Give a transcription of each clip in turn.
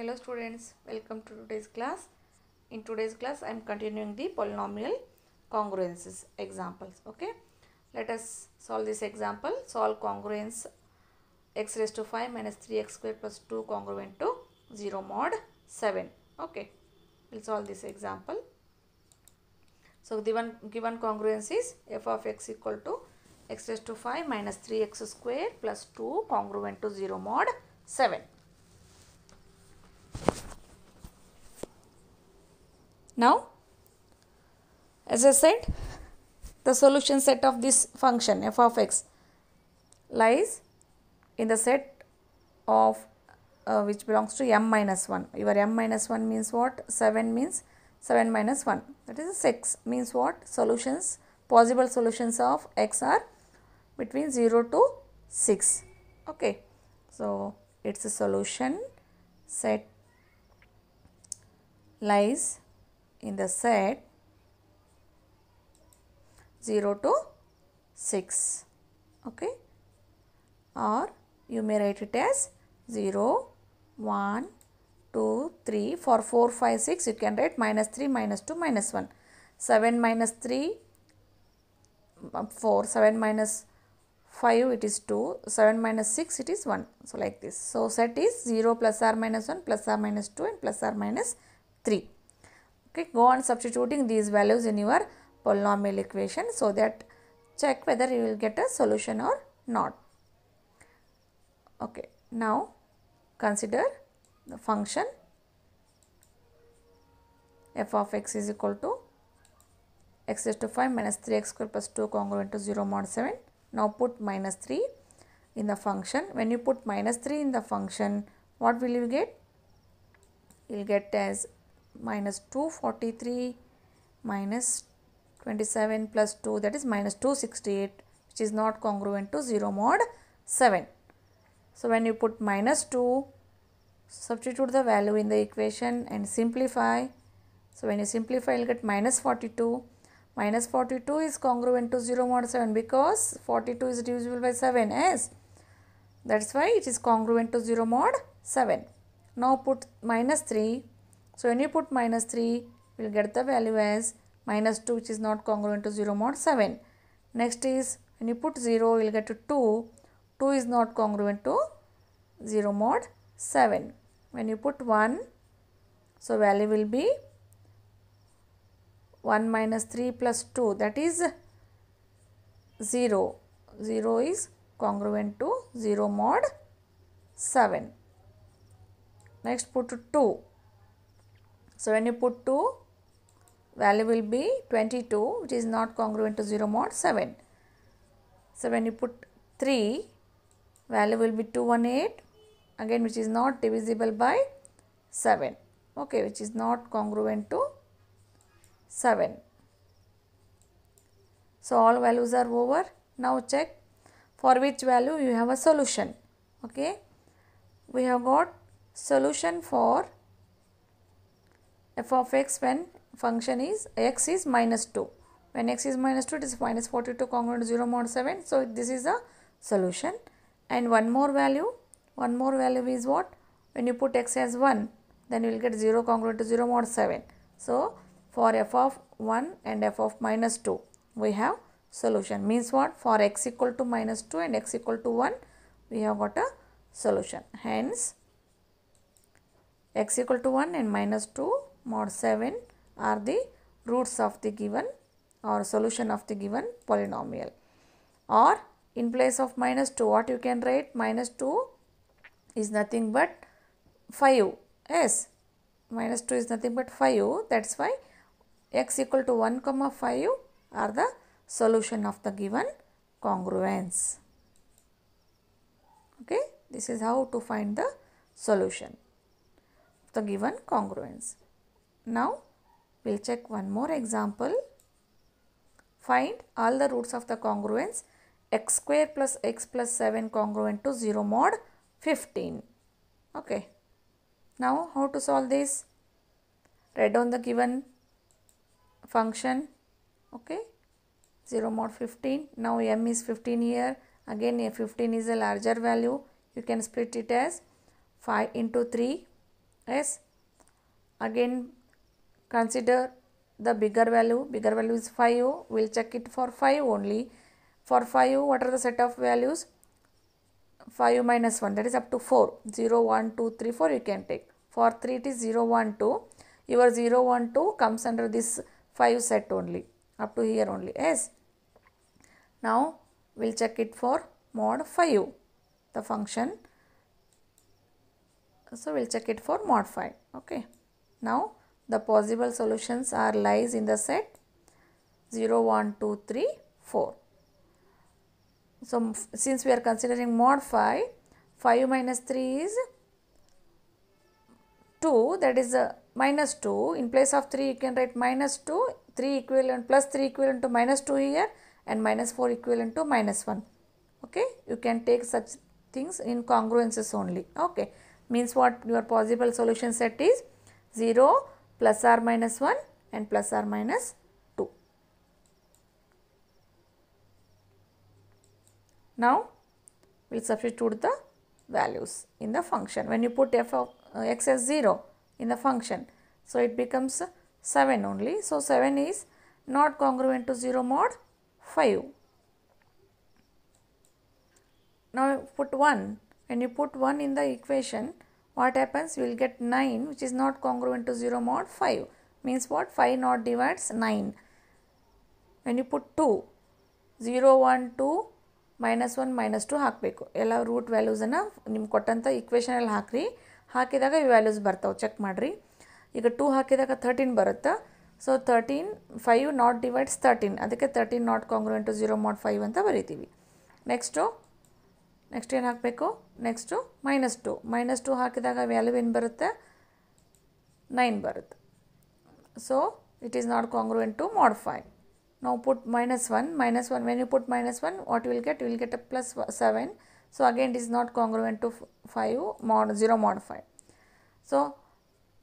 Hello students, welcome to today's class. In today's class, I am continuing the polynomial congruences examples. Okay, let us solve this example. Solve congruence x raised to 5 minus 3x squared plus 2 congruent to 0 mod 7. Okay, we'll solve this example. So given given congruence is f of x equal to x raised to 5 minus 3x squared plus 2 congruent to 0 mod 7. Now, as I said, the solution set of this function f of x lies in the set of uh, which belongs to m minus 1. Your m minus 1 means what? 7 means 7 minus 1. That is 6 means what? Solutions, possible solutions of x are between 0 to 6. Okay. So, its a solution set lies in the set 0 to 6 okay? Or you may write it as 0 1 2 3 for 4 5 6 you can write minus 3 minus 2 minus 1 7 minus 3 uh, 4 7 minus 5 it is 2 7 minus 6 it is 1 so like this. So set is 0 plus r minus 1 plus r minus 2 and plus r minus 3 okay go on substituting these values in your polynomial equation so that check whether you will get a solution or not. Okay now consider the function f of x is equal to x raised to 5 minus 3x square plus 2 congruent to 0 mod 7 now put minus 3 in the function. When you put minus 3 in the function what will you get? You will get as minus 243 minus 27 plus 2 that is minus 268 which is not congruent to 0 mod 7. So, when you put minus 2 substitute the value in the equation and simplify. So, when you simplify you will get minus 42 minus 42 is congruent to 0 mod 7 because 42 is divisible by 7 as that is why it is congruent to 0 mod 7. Now, put minus 3 so, when you put minus 3, you will get the value as minus 2 which is not congruent to 0 mod 7. Next is when you put 0, you will get to 2. 2 is not congruent to 0 mod 7. When you put 1, so value will be 1 minus 3 plus 2 that is 0. 0 is congruent to 0 mod 7. Next put 2 so, when you put 2 value will be 22 which is not congruent to 0 mod 7. So, when you put 3 value will be 218 again which is not divisible by 7 okay which is not congruent to 7. So, all values are over. Now, check for which value you have a solution. Okay. We have got solution for f of x when function is x is minus 2. When x is minus 2 it is minus 42 congruent to 0 mod 7. So, this is a solution and one more value, one more value is what? When you put x as 1 then you will get 0 congruent to 0 mod 7. So, for f of 1 and f of minus 2 we have solution means what? For x equal to minus 2 and x equal to 1 we have got a solution. Hence, x equal to 1 and minus 2 mod 7 are the roots of the given or solution of the given polynomial. Or in place of minus 2 what you can write? Minus 2 is nothing but 5 yes minus 2 is nothing but 5 that is why x equal to 1 comma 5 are the solution of the given congruence. Okay this is how to find the solution of the given congruence now, we will check one more example. Find all the roots of the congruence x square plus x plus 7 congruent to 0 mod 15. Okay. Now, how to solve this? Write down the given function. Okay. 0 mod 15. Now, m is 15 here. Again, a 15 is a larger value. You can split it as 5 into 3 yes again consider the bigger value. Bigger value is 5 we'll check it for 5 only. For 5 what are the set of values? 5 minus 1 that is up to 4 0 1 2 3 4 you can take. For 3 it is 0 1 2 your 0 1 2 comes under this 5 set only up to here only. Yes. Now we'll check it for mod 5 the function. So we'll check it for mod 5 okay. Now the possible solutions are lies in the set 0 1 2 3 4 so since we are considering mod 5 5 minus 3 is 2 that is a minus 2 in place of 3 you can write minus 2 3 equivalent plus 3 equivalent to minus 2 here and minus 4 equivalent to minus 1 okay? You can take such things in congruences only. Okay? Means what your possible solution set is 0 plus or minus 1 and plus or minus 2 now we'll substitute the values in the function. When you put f of uh, x as 0 in the function so it becomes 7 only. So 7 is not congruent to 0 mod 5 now put 1 when you put 1 in the equation what happens? We will get 9 which is not congruent to 0 mod 5 means what? 5 not divides 9 when you put 2 0 1 2 minus one minus two ಹಾಕಬೇಕು. ಎಲ್ಲ root ವ್ಯಾಲ್ಯೂಸನ್ನು ನಿಮ್ಗೆ ಕೊಟ್ಟಂಥ ಇಕ್ವೇಷನಲ್ಲಿ ಹಾಕ್ರಿ. ಹಾಕಿದಾಗ ಈ values ಬರ್ತಾವೆ. Check ಮಾಡಿರಿ. ಈಗ ಟೂ ಹಾಕಿದಾಗ ಥರ್ಟೀನ್ ಬರುತ್ತೆ? So thirteen five not divides thirteen ಅದಕ್ಕೆ thirteen not congruent to zero mod five ಅಂತ ಬರಿತೀವಿ. ನೆಕ್ಸ್ಟು ನೆಕ್ಸ್ಟ್ ಏನು ಹಾಕಬೇಕು next minus two minus two ಹಾಕಿದಾಗ ವ್ಯಾಲ್ಯೂ ಏನು ಬರುತ್ತೆ ನೈನ್ ಬರುತ್ತೆ so it is not congruent to mod five now put minus 1 minus 1 when you put minus 1 what you will get you will get a plus 7 so again it is not congruent to 5 mod 0 mod 5 so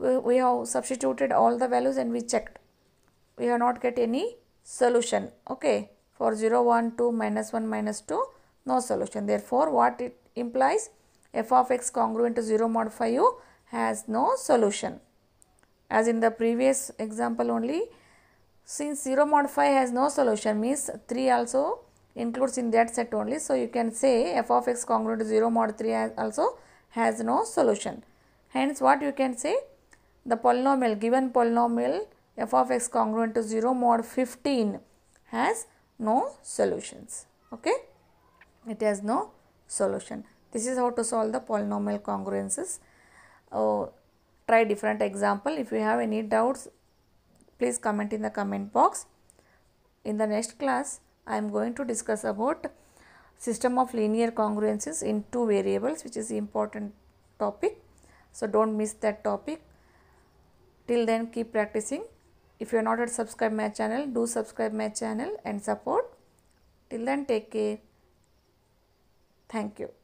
we, we have substituted all the values and we checked we have not get any solution okay for 0 1 2 minus 1 minus 2 no solution. Therefore what it implies f of x congruent to 0 mod 5 has no solution. As in the previous example only since 0 mod 5 has no solution means 3 also includes in that set only. So you can say f of x congruent to 0 mod 3 has also has no solution. Hence what you can say the polynomial given polynomial f of x congruent to 0 mod 15 has no solutions. Okay it has no solution. This is how to solve the polynomial congruences. Uh, try different example. If you have any doubts please comment in the comment box. In the next class i am going to discuss about system of linear congruences in two variables which is important topic. So don't miss that topic. Till then keep practicing. If you are not yet subscribe my channel do subscribe my channel and support. Till then take care thank you